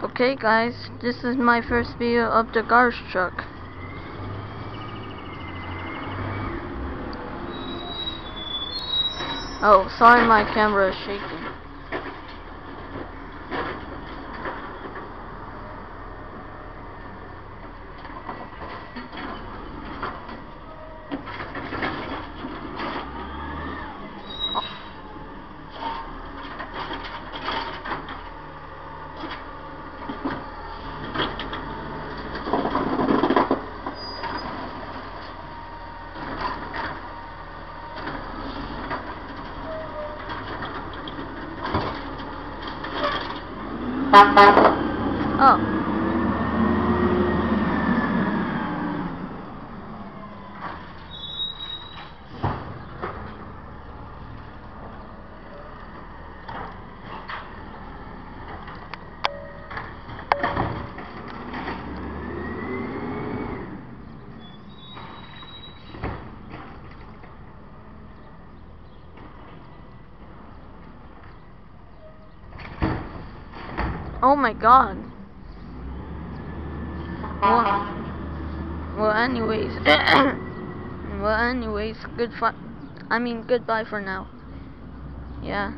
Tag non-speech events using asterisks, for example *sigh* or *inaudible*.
Okay guys, this is my first video of the garbage truck. Oh, sorry my camera is shaking. Oh. Oh my god. Well, well anyways. *coughs* well anyways, good. I mean goodbye for now. Yeah.